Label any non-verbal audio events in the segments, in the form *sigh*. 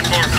Wait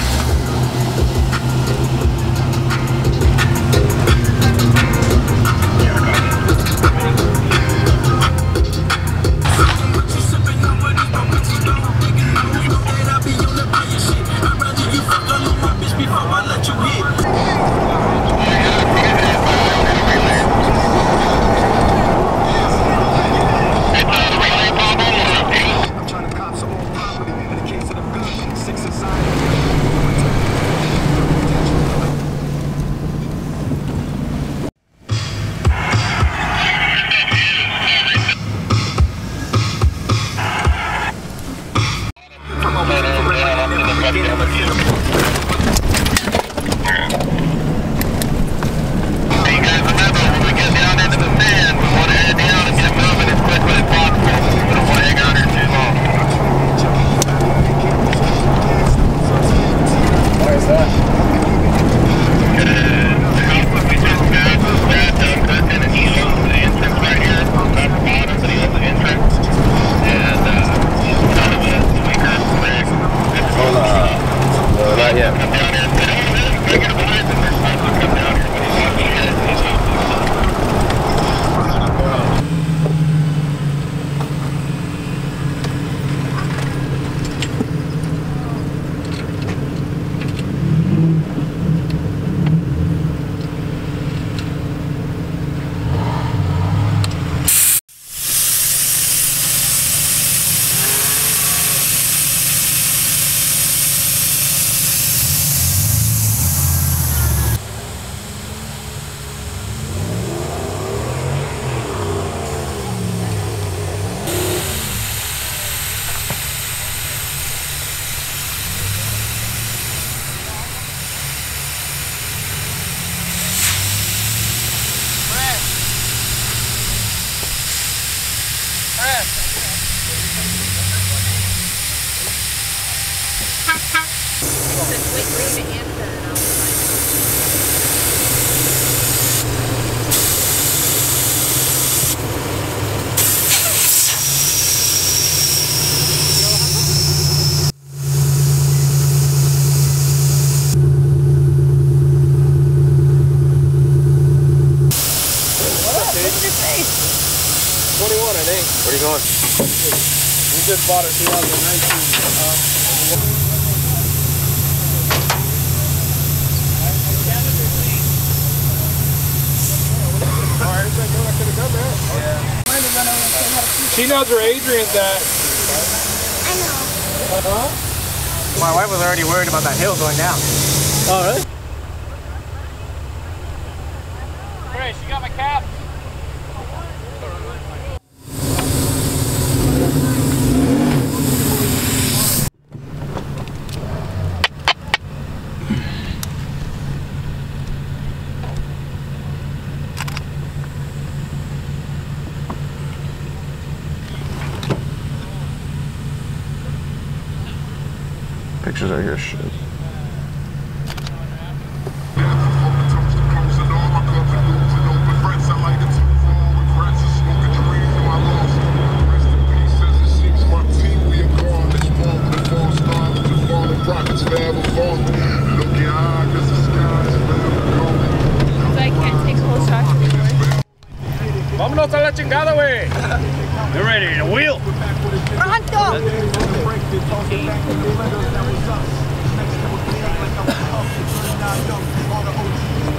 bought a 2019. Uh, She knows where Adrian's at. I know. Uh-huh. My wife was already worried about that hill going down. Oh, really? Grace, you got my cap? Pictures are your shit. I can't take close shots anymore. Vámonos a la chingada, güey. You're ready to wheel. Pronto! Go for it, try it.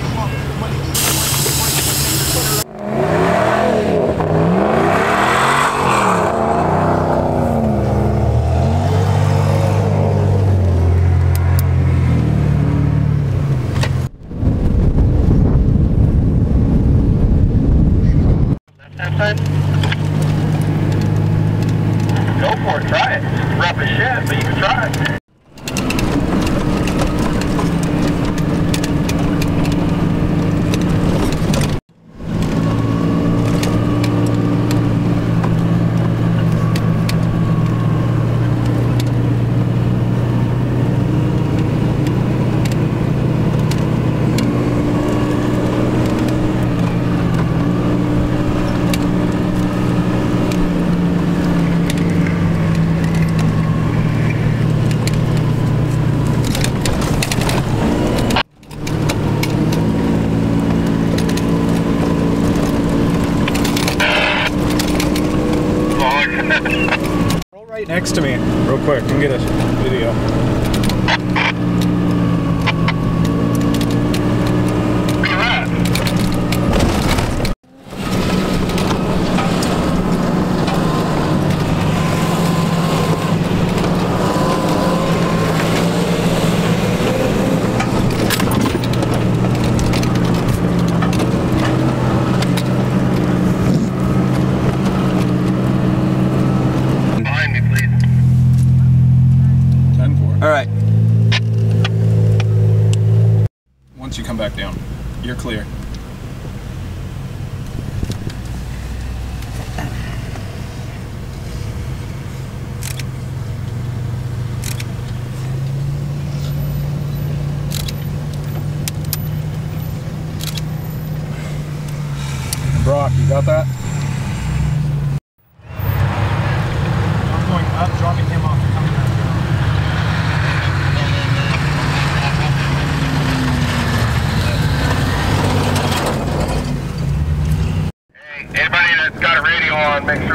It's rough as shit, but you.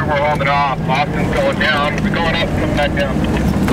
we're holding off. Austin's going down. We're going up and back down.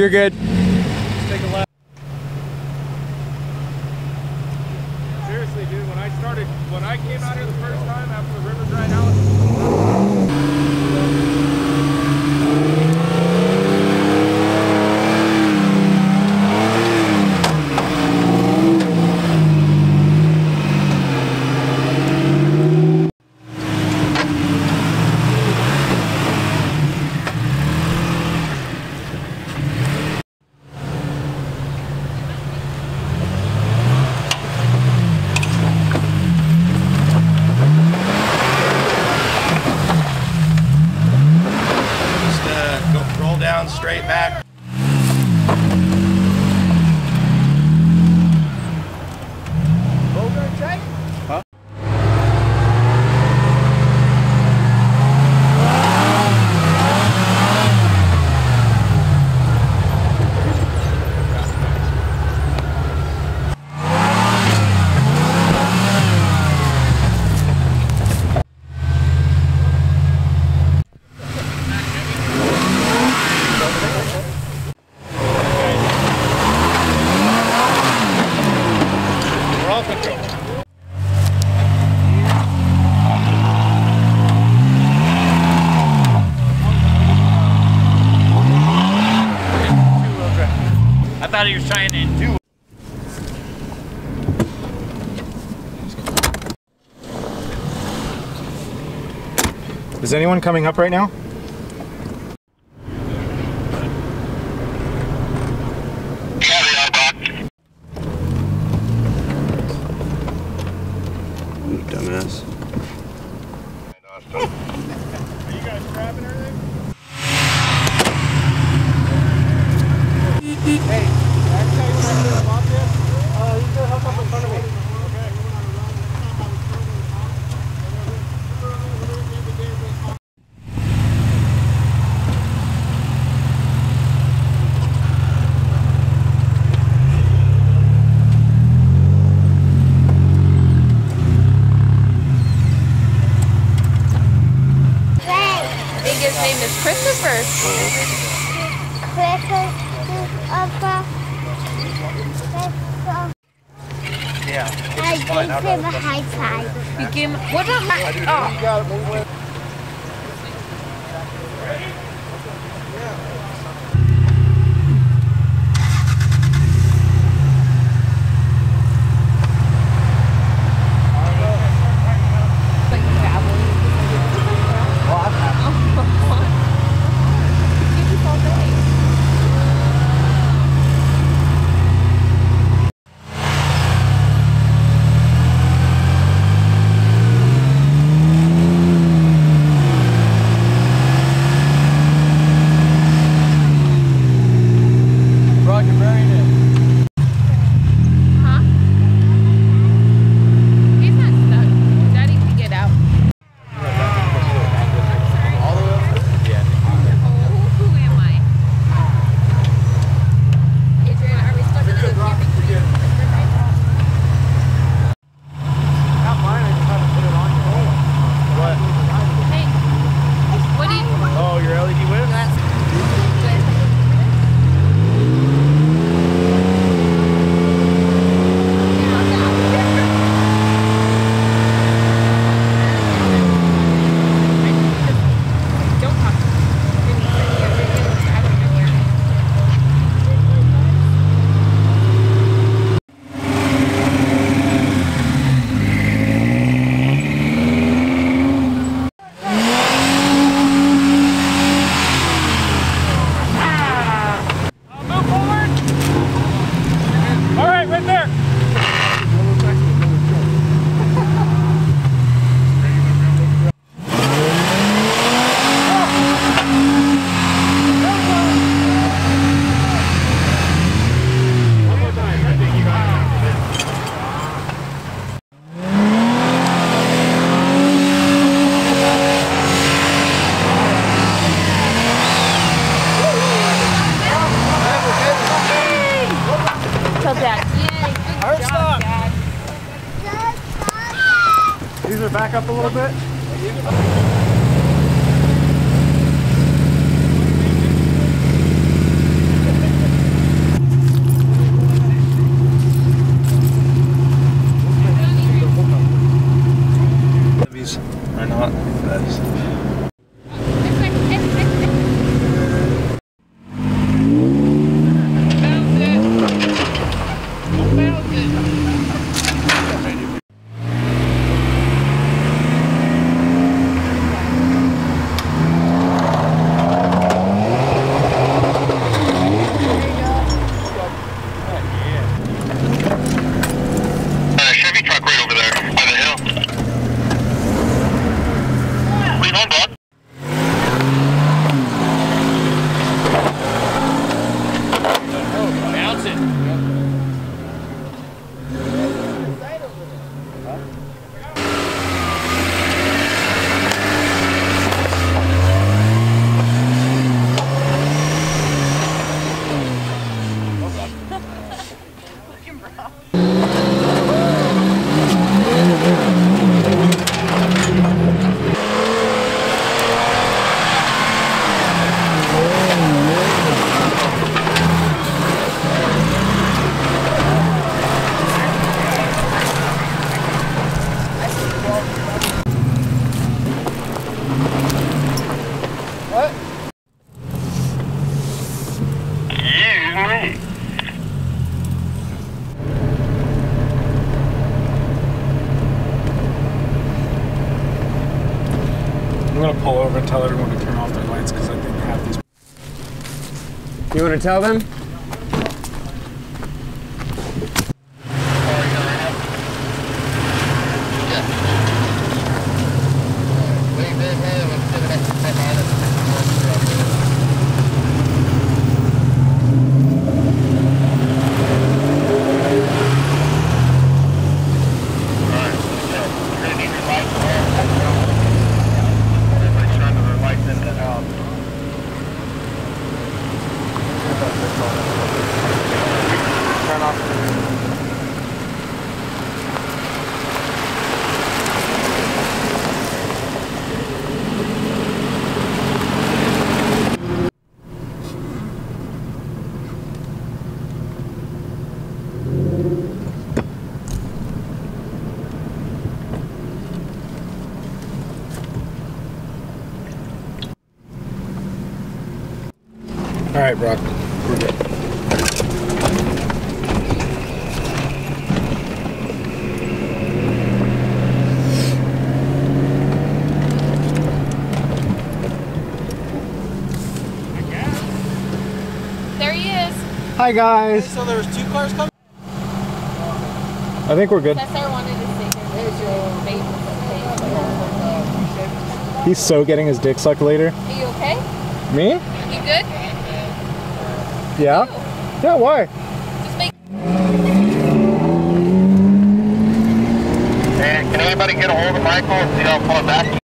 You're good. Is anyone coming up right now? Hey, can I tell you something about this? Uh, gonna help up in front of me. Yeah. I gave him a high five. You gave him, what about my, oh. back up a little bit? tell them? All right, Brock. We're good. There he is. Hi guys. So there was two cars coming? I think we're good. Cesar wanted to say there's baby. He's so getting his dick sucked later. Are you okay? Me? You good? Yeah. Yeah. Why? Just make Hey, can anybody get a hold of Michael and see how I'll back?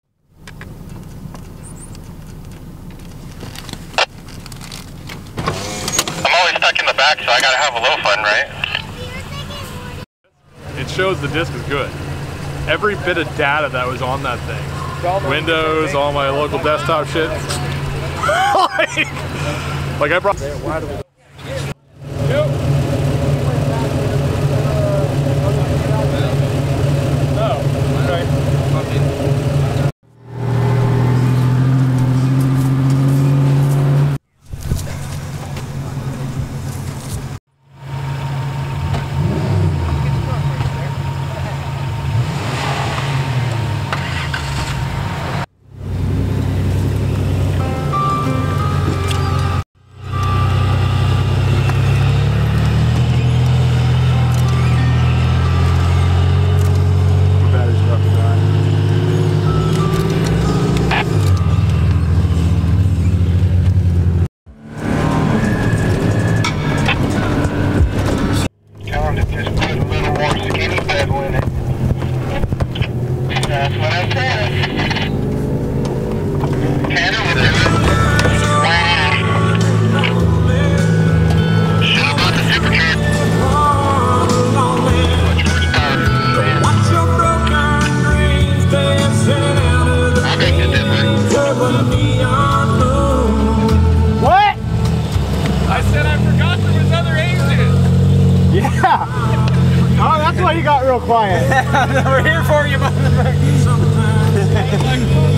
I'm always stuck in the back, so I gotta have a little fun, right? It shows the disc is good. Every bit of data that was on that thing. Windows, all my local desktop shit. *laughs* like, like I brought. Yeah. Oh, that's why you got real quiet. *laughs* We're here for you, Oh, Thank you.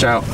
Ciao.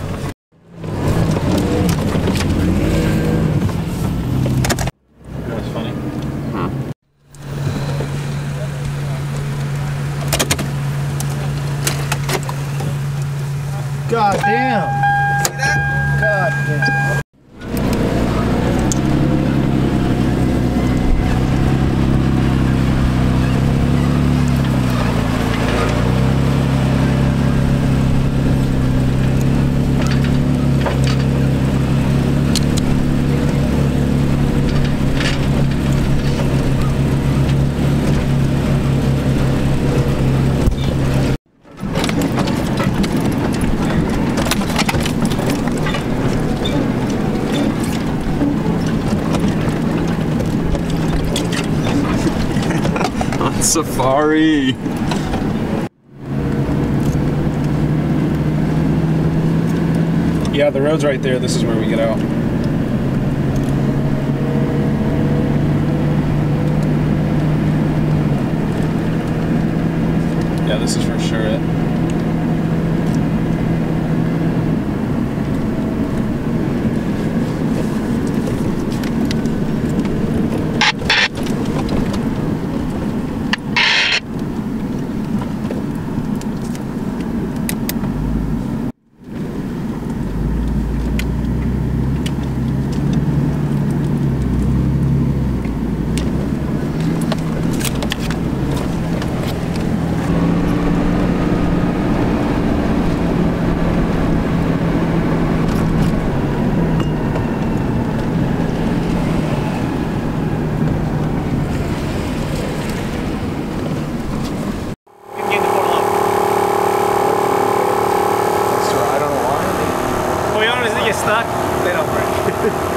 Safari. Yeah, the road's right there. This is where we get out. Yeah, this is for sure it. Well, you get stuck, they don't break. *laughs*